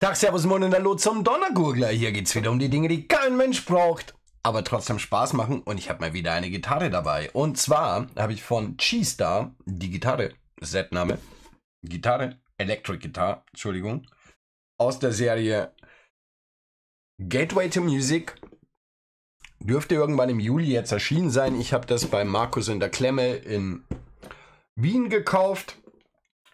Tag, Servus, Moin und Hallo zum Donnergurgler. Hier geht's wieder um die Dinge, die kein Mensch braucht, aber trotzdem Spaß machen. Und ich habe mal wieder eine Gitarre dabei. Und zwar habe ich von G-Star die Gitarre, Setname, Gitarre, Electric Guitar, Entschuldigung, aus der Serie Gateway to Music. Dürfte irgendwann im Juli jetzt erschienen sein. Ich habe das bei Markus in der Klemme in Wien gekauft,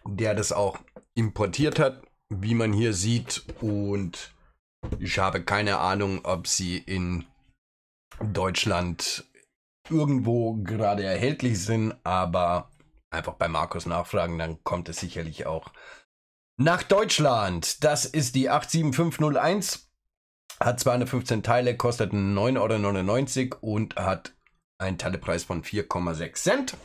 der das auch importiert hat wie man hier sieht. Und ich habe keine Ahnung, ob sie in Deutschland irgendwo gerade erhältlich sind, aber einfach bei Markus nachfragen, dann kommt es sicherlich auch nach Deutschland. Das ist die 87501, hat 215 Teile, kostet 9,99 Euro und hat einen Teilepreis von 4,6 Cent.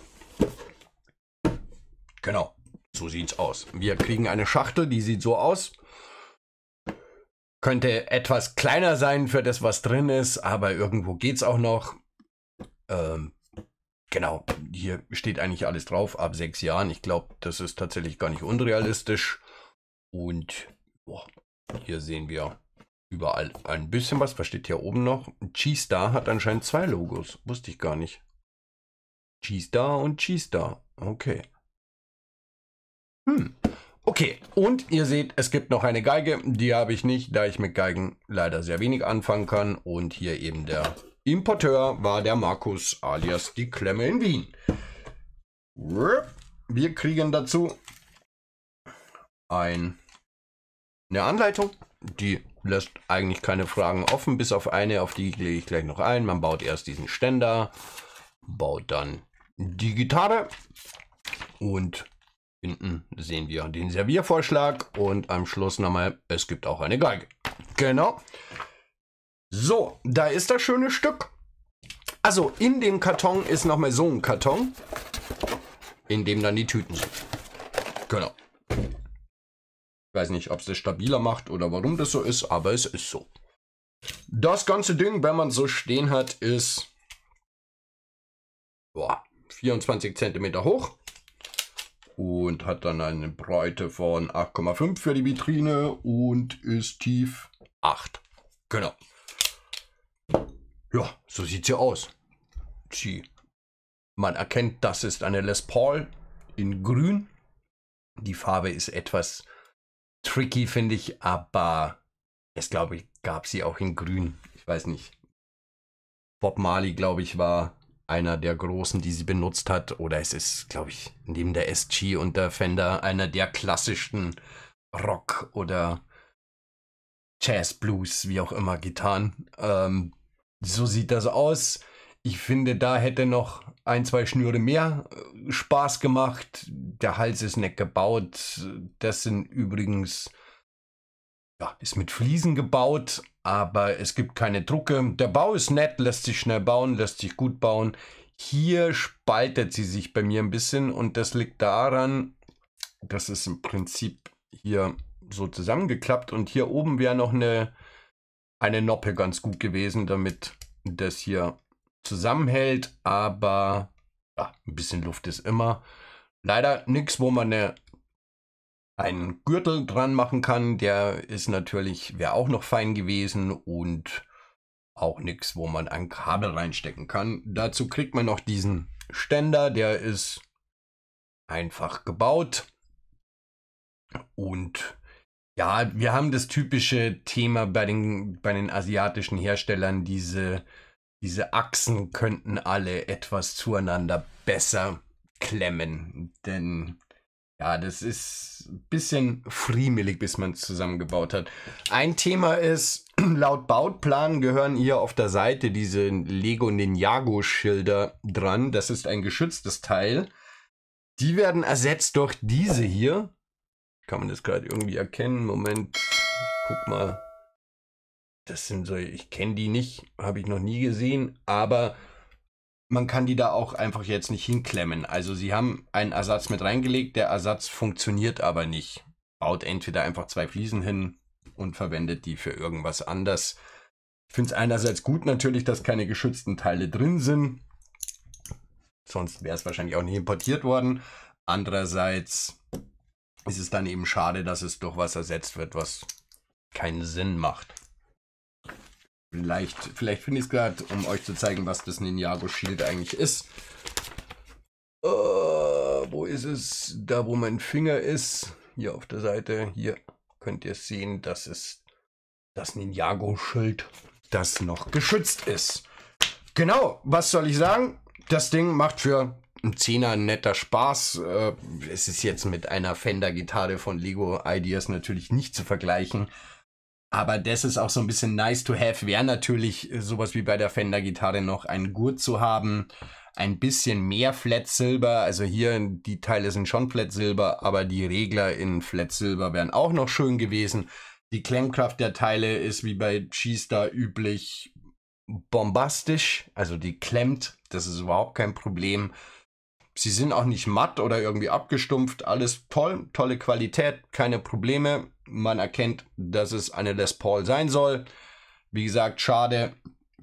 Genau. So sieht's aus. Wir kriegen eine Schachtel, die sieht so aus. Könnte etwas kleiner sein für das, was drin ist, aber irgendwo geht's auch noch. Ähm, genau, hier steht eigentlich alles drauf, ab sechs Jahren. Ich glaube, das ist tatsächlich gar nicht unrealistisch. Und boah, hier sehen wir überall ein bisschen was. Was steht hier oben noch? G-Star hat anscheinend zwei Logos. Wusste ich gar nicht. G-Star und G-Star. Okay. Hm. Okay, und ihr seht, es gibt noch eine Geige, die habe ich nicht, da ich mit Geigen leider sehr wenig anfangen kann. Und hier eben der Importeur war der Markus alias die Klemme in Wien. Wir kriegen dazu ein, eine Anleitung, die lässt eigentlich keine Fragen offen, bis auf eine, auf die lege ich gleich noch ein. Man baut erst diesen Ständer, baut dann die Gitarre und Hinten sehen wir den Serviervorschlag und am Schluss nochmal, es gibt auch eine Geige. Genau. So, da ist das schöne Stück. Also in dem Karton ist nochmal so ein Karton, in dem dann die Tüten sind. Genau. Ich weiß nicht, ob es das stabiler macht oder warum das so ist, aber es ist so. Das ganze Ding, wenn man so stehen hat, ist boah, 24 cm hoch und hat dann eine Breite von 8,5 für die Vitrine und ist tief 8. Genau. Ja, so sieht sie aus. Sie. Man erkennt, das ist eine Les Paul in grün. Die Farbe ist etwas tricky, finde ich, aber es glaube ich, gab sie auch in grün. Ich weiß nicht. Bob Marley, glaube ich, war einer der großen, die sie benutzt hat. Oder es ist, glaube ich, neben der SG und der Fender einer der klassischsten Rock- oder Jazz, Blues, wie auch immer, Gitarren. Ähm, so sieht das aus. Ich finde, da hätte noch ein, zwei Schnüre mehr äh, Spaß gemacht. Der Hals ist nicht gebaut. Das sind übrigens, ja, ist mit Fliesen gebaut aber es gibt keine Drucke. Der Bau ist nett, lässt sich schnell bauen, lässt sich gut bauen. Hier spaltet sie sich bei mir ein bisschen und das liegt daran, dass es im Prinzip hier so zusammengeklappt und hier oben wäre noch eine, eine Noppe ganz gut gewesen, damit das hier zusammenhält, aber ja, ein bisschen Luft ist immer. Leider nichts, wo man eine einen Gürtel dran machen kann. Der ist natürlich, wäre auch noch fein gewesen und auch nichts, wo man ein Kabel reinstecken kann. Dazu kriegt man noch diesen Ständer, der ist einfach gebaut. Und ja, wir haben das typische Thema bei den, bei den asiatischen Herstellern, diese, diese Achsen könnten alle etwas zueinander besser klemmen. Denn ja, das ist ein bisschen friemelig, bis man es zusammengebaut hat. Ein Thema ist, laut Bautplan gehören hier auf der Seite diese Lego Ninjago Schilder dran. Das ist ein geschütztes Teil. Die werden ersetzt durch diese hier. Kann man das gerade irgendwie erkennen? Moment, ich guck mal. Das sind so, ich kenne die nicht, habe ich noch nie gesehen, aber man kann die da auch einfach jetzt nicht hinklemmen. Also sie haben einen Ersatz mit reingelegt, der Ersatz funktioniert aber nicht. Baut entweder einfach zwei Fliesen hin und verwendet die für irgendwas anders. Ich finde es einerseits gut natürlich, dass keine geschützten Teile drin sind. Sonst wäre es wahrscheinlich auch nicht importiert worden. Andererseits ist es dann eben schade, dass es durch was ersetzt wird, was keinen Sinn macht. Vielleicht, vielleicht finde ich es gerade, um euch zu zeigen, was das Ninjago Shield eigentlich ist. Uh, wo ist es? Da, wo mein Finger ist. Hier auf der Seite. Hier könnt ihr sehen, das ist das Ninjago-Schild, das noch geschützt ist. Genau, was soll ich sagen? Das Ding macht für einen Zehner netter Spaß. Äh, es ist jetzt mit einer Fender-Gitarre von Lego Ideas natürlich nicht zu vergleichen. Aber das ist auch so ein bisschen nice to have. Wäre natürlich sowas wie bei der Fender-Gitarre noch ein Gurt zu haben. Ein bisschen mehr Flat Silber. Also hier, die Teile sind schon Flat Silber, aber die Regler in Flat Silber wären auch noch schön gewesen. Die Klemmkraft der Teile ist wie bei Cheese üblich bombastisch. Also die klemmt. Das ist überhaupt kein Problem. Sie sind auch nicht matt oder irgendwie abgestumpft. Alles toll, tolle Qualität, keine Probleme. Man erkennt, dass es eine Les Paul sein soll. Wie gesagt, schade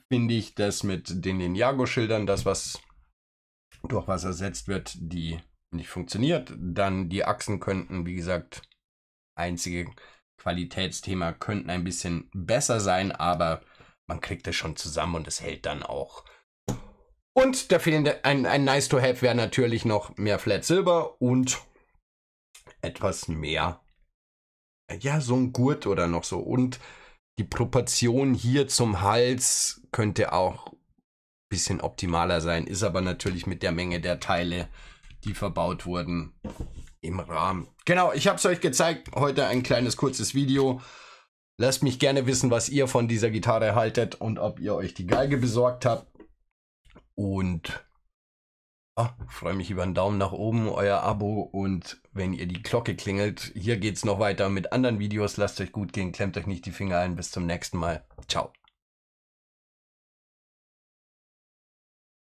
finde ich, dass mit den Ninjago-Schildern, das was durch was ersetzt wird, die nicht funktioniert. Dann die Achsen könnten, wie gesagt, einzige Qualitätsthema, könnten ein bisschen besser sein, aber man kriegt es schon zusammen und es hält dann auch. Und der fehlende, ein, ein nice to have wäre natürlich noch mehr Flat Silber und etwas mehr, ja, so ein Gurt oder noch so. Und die Proportion hier zum Hals könnte auch ein bisschen optimaler sein, ist aber natürlich mit der Menge der Teile, die verbaut wurden, im Rahmen. Genau, ich habe es euch gezeigt. Heute ein kleines kurzes Video. Lasst mich gerne wissen, was ihr von dieser Gitarre haltet und ob ihr euch die Geige besorgt habt. Und freue mich über einen Daumen nach oben, euer Abo und wenn ihr die Glocke klingelt. Hier geht es noch weiter mit anderen Videos. Lasst euch gut gehen, klemmt euch nicht die Finger ein. Bis zum nächsten Mal. Ciao.